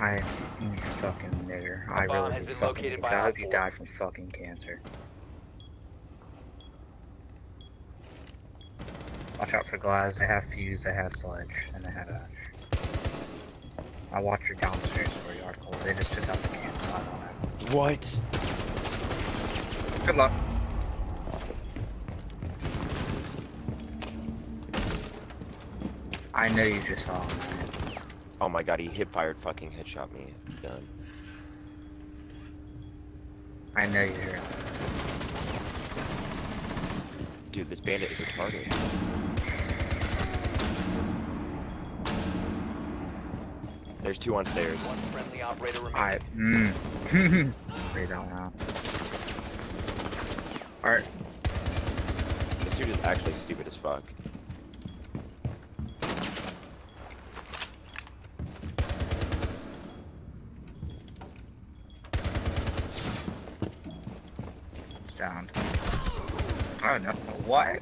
I, you fucking nigger. I really has been fucking located think by I hope you die from fucking cancer. Watch out for Glaz. They have fuse, they have sledge, and they have ash. I watched your downstairs where you are cold. They just took out the can, so I don't know. What? Good luck. I know you just saw him. Oh my god, he hip fired fucking headshot me. Done. I know you're here. Dude, this bandit is retarded. There's two on stairs. One friendly operator I remaining. mm. Read that one out. Alright, This dude is actually stupid as fuck. It's down. Oh no, what?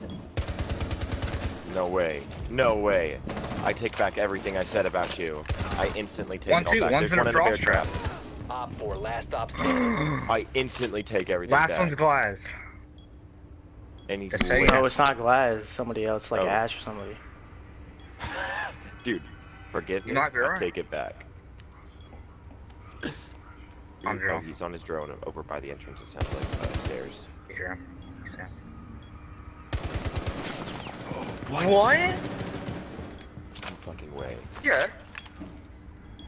No way. No way. I take back everything I said about you. I instantly take One, it all two, back. one's There's in a one in the bear frost trap. Op 4, last stop standing. I instantly take everything Last back. one's Glaz. and he's Just say lit. No, it's not Glaz. It's somebody else, like Oh. Ash or somebody. Dude, forgive me. You might be I'll right. take it back. Dude, I'm oh, drunk. he's on his drone over by the entrance. It sounds like uh, stairs. Here. Yeah. What? What? No fucking way. Yeah.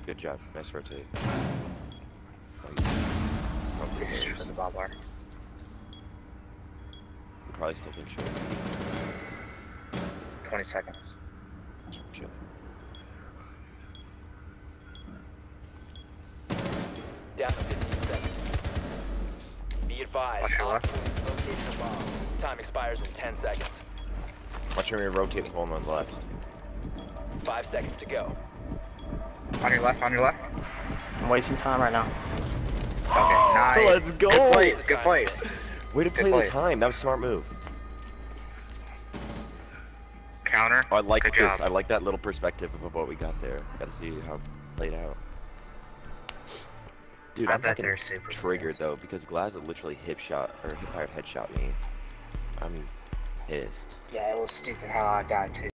Good job. Nice rotate. You- good This moves. is the ball bar. You probably still think short. 20 seconds. Chill. Down to 15 seconds. Be advised, Watch your Op left. 4 is locating a bomb. Time expires in 10 seconds. Watch him rotate the one on the left. 5 seconds to go. On your left, on your left. I'm wasting time right now. Okay, nice. Let's go. Good play, good play. Way to Good play play. the time. That was a smart move. Counter. Oh, I like Good this. job. I like that little perspective of what we got there. Gotta see how it played out. Dude, I I'm bet fucking they're super triggered though because Glaz literally hip shot or hip fired headshot me. I'm pissed. Yeah, it was stupid how I died too.